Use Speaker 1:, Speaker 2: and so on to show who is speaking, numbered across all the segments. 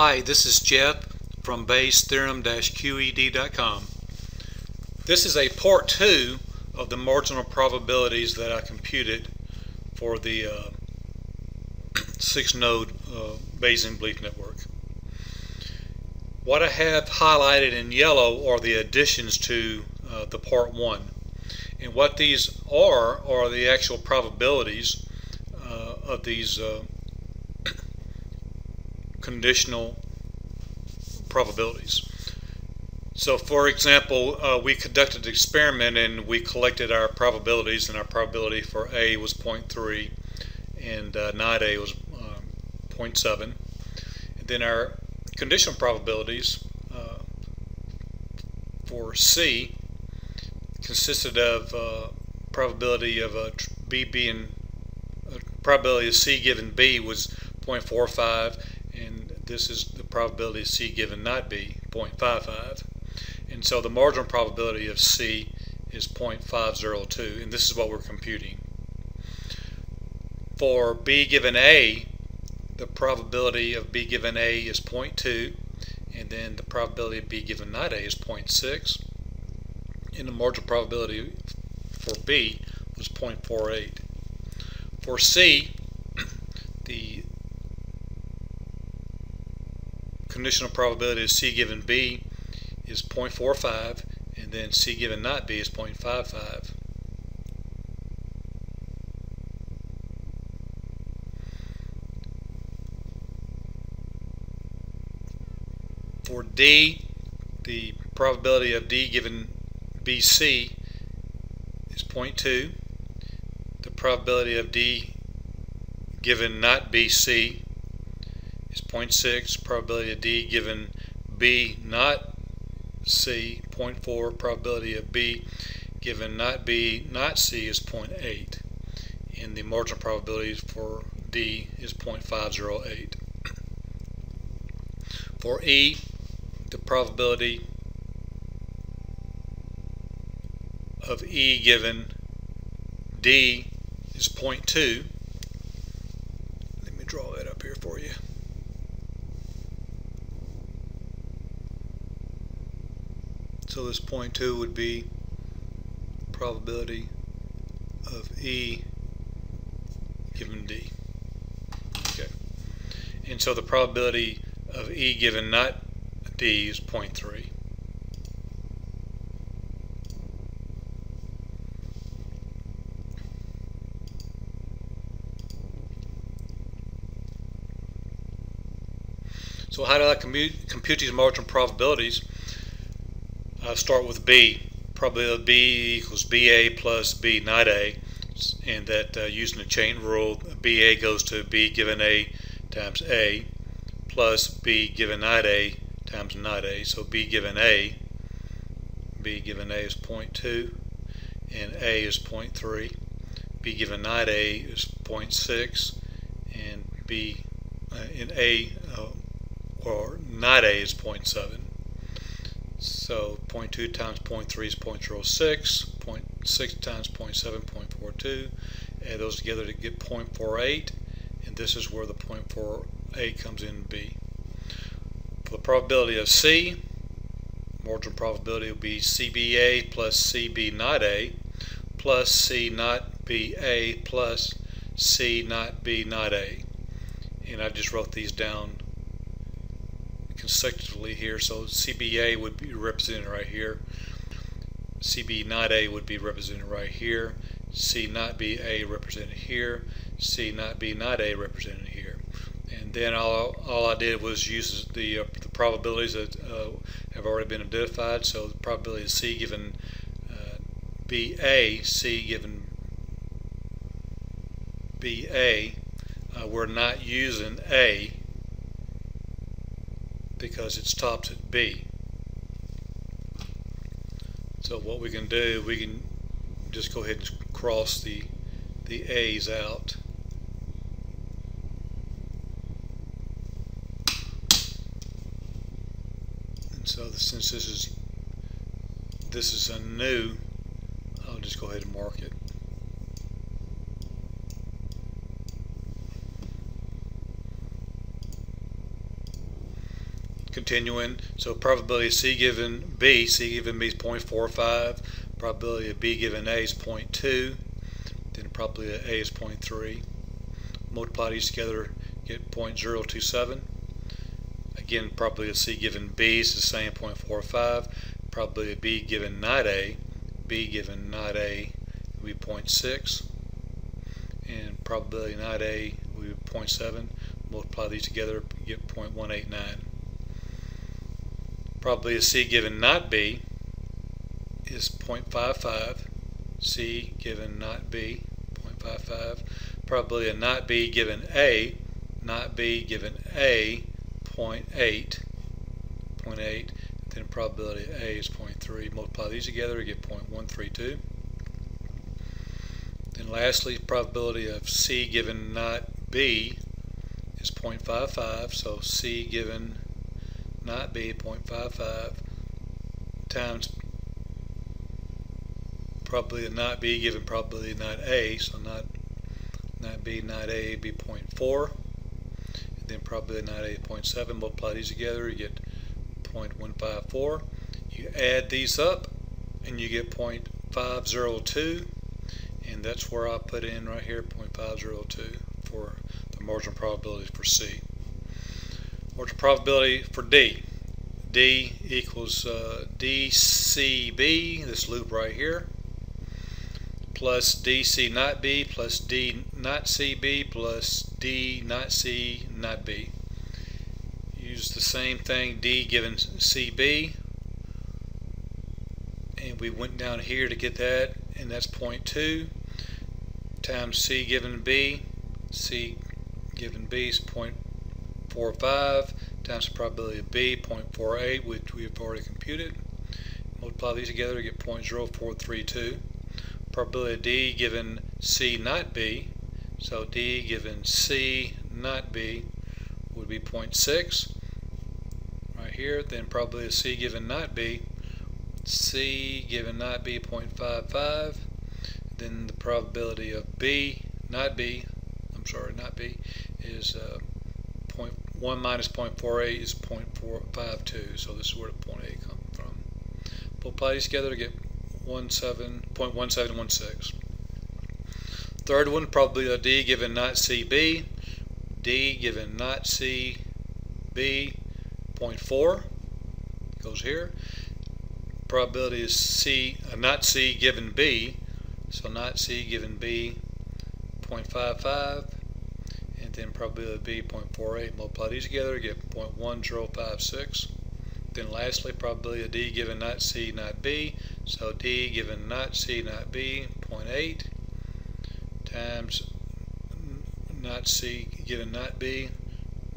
Speaker 1: Hi, this is Jeff from Bayes-theorem-qed.com. This is a part two of the marginal probabilities that I computed for the uh, six node uh, Bayesian belief network. What I have highlighted in yellow are the additions to uh, the part one. And what these are are the actual probabilities uh, of these uh, conditional probabilities. So for example, uh, we conducted an experiment and we collected our probabilities and our probability for A was 0.3 and uh, not A was uh, 0.7. And then our conditional probabilities uh, for C consisted of uh, probability of a B being probability of C given B was 0.45 this is the probability of C given not B, 0.55. And so the marginal probability of C is 0.502, and this is what we're computing. For B given A, the probability of B given A is 0.2, and then the probability of B given not A is 0.6, and the marginal probability for B was 0.48. For C, the conditional probability of C given B is 0.45 and then C given not B is 0.55. For D, the probability of D given BC is 0.2. The probability of D given not BC 0.6, probability of D given B not C, 0.4, probability of B given not B not C is 0.8, and the marginal probability for D is 0.508. For E, the probability of E given D is 0.2. Let me draw that up here for you. So this point 2 would be probability of E given D. Okay. And so the probability of E given not D is 0.3. So how do I compute these marginal probabilities? I'll start with B. Probability B equals BA plus B not A. And that uh, using the chain rule, BA goes to B given A times A plus B given not A times not A. So B given A, B given A is 0.2 and A is 0.3. B given not A is 0.6 and B uh, in A uh, or not A is 0.7. So 0.2 times 0.3 is 0.06, 0.6 times 0.7, 0.42. Add those together to get 0.48, and this is where the 0.48 comes in B. For the probability of C, marginal probability will be CBA plus CB not A plus C not B A plus C not B not A. And I just wrote these down consecutively here. So CBA would be represented right here. CB not A would be represented right here. C not B A represented here. C not B not A represented here. And then all, all I did was use the, uh, the probabilities that uh, have already been identified. So the probability of C given uh, BA, C given BA, uh, we're not using A because it stops at B. So what we can do, we can just go ahead and cross the, the A's out. And so since this is this is a new, I'll just go ahead and mark it. Continuing. So probability of C given B, C given B is 0.45, probability of B given A is 0.2, then probability of A is 0.3. Multiply these together, get 0.027. Again, probability of C given B is the same, 0.45. Probability of B given not A, B given not A will be 0.6. And probability not A will be 0.7. Multiply these together, get 0.189 probability of C given not B is 0.55. C given not B, 0.55. Probability of not B given A, not B given A, 0.8. 0.8. Then probability of A is 0.3. Multiply these together to get 0.132. Then lastly, probability of C given not B is 0.55. So C given not B 0.55 times probability not B given probability not A so not not B not A be 0.4 and then probability not A 0.7 multiply these together you get 0.154 you add these up and you get 0.502 and that's where I put in right here 0.502 for the marginal probability for C. What's the probability for D? D equals uh, DCB, this loop right here, plus DC not B plus D not CB plus D not C not B. Use the same thing, D given CB, and we went down here to get that, and that's 0.2 times C given B, C given B is 0.2 0.45 times the probability of B, 0.48, which we've already computed. Multiply these together to get 0.0432. Probability of D given C not B, so D given C not B would be 0.6 right here. Then probability of C given not B, C given not B 0.55. Then the probability of B not B, I'm sorry, not B, is uh, 1 minus 0.48 is 0.452, so this is where the 0.8 comes from. Multiply these together to get 0.1716. Third one, probably a D given not CB. D given not CB, 0.4 goes here. Probability is C, uh, not C given B, so not C given B, 0.55 then probability B 0.48. Multiply these together to get 0.1056. Then lastly, probability of D given not C not B. So D given not C not B 0.8 times not C given not B,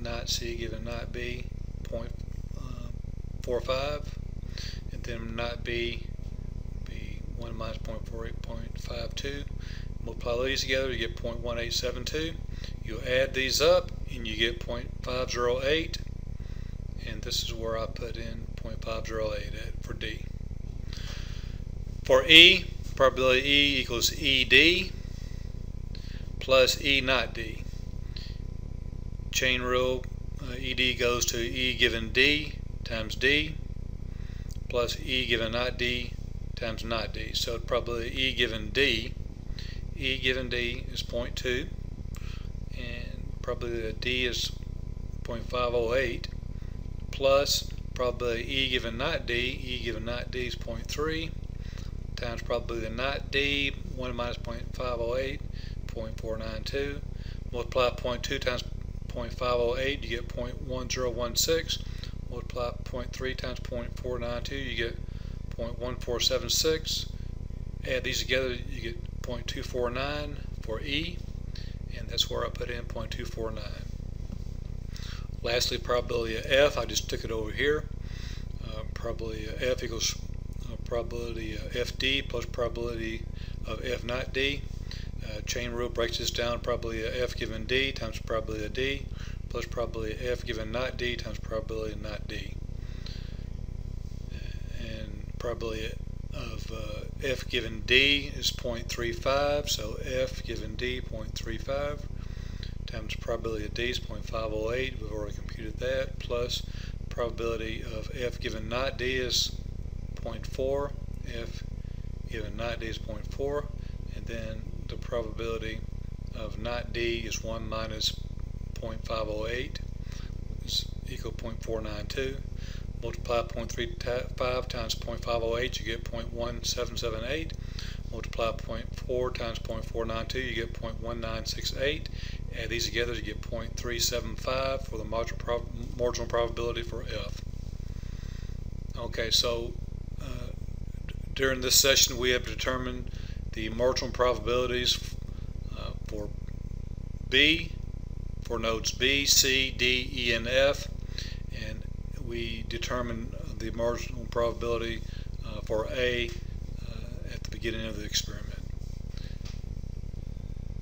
Speaker 1: not C given not B 0.45 and then not B be 1 0.48, 0.52. multiply these together to get 0.1872 you add these up and you get 0.508 and this is where I put in 0.508 for D. For E, probability E equals ED plus E not D. Chain rule, uh, ED goes to E given D times D plus E given not D times not D. So probability E given D, E given D is 0.2 probably the D is 0.508 plus probably E given not D, E given not D is 0.3 times probably the not D, 1 minus 0.508, 0.492. Multiply 0.2 times 0.508, you get 0.1016. Multiply 0.3 times 0.492, you get 0.1476. Add these together, you get 0.249 for E and that's where I put in 0.249. Lastly, probability of F, I just took it over here. Uh, probability of F equals uh, probability of FD plus probability of F not D. Uh, chain rule breaks this down, probability of F given D times probability of D plus probability of F given not D times probability of not D. And probability of uh, f given d is 0.35, so f given d 0.35 times probability of d is 0.508, we've already computed that, plus probability of f given not d is 0.4, f given not d is 0.4, and then the probability of not d is 1 minus 0.508 is equal to 0.492. Multiply 0.35 times 0.508, you get 0.1778. Multiply 0.4 times 0.492, you get 0.1968. Add these together to get 0.375 for the marginal, prob marginal probability for F. Okay, so uh, during this session we have determined the marginal probabilities uh, for B, for nodes B, C, D, E, and F, we determine the marginal probability uh, for A uh, at the beginning of the experiment.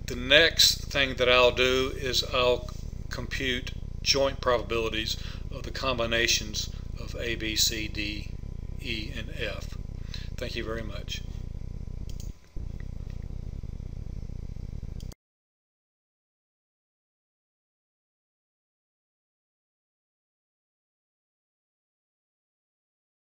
Speaker 1: The next thing that I'll do is I'll compute joint probabilities of the combinations of A, B, C, D, E, and F. Thank you very much.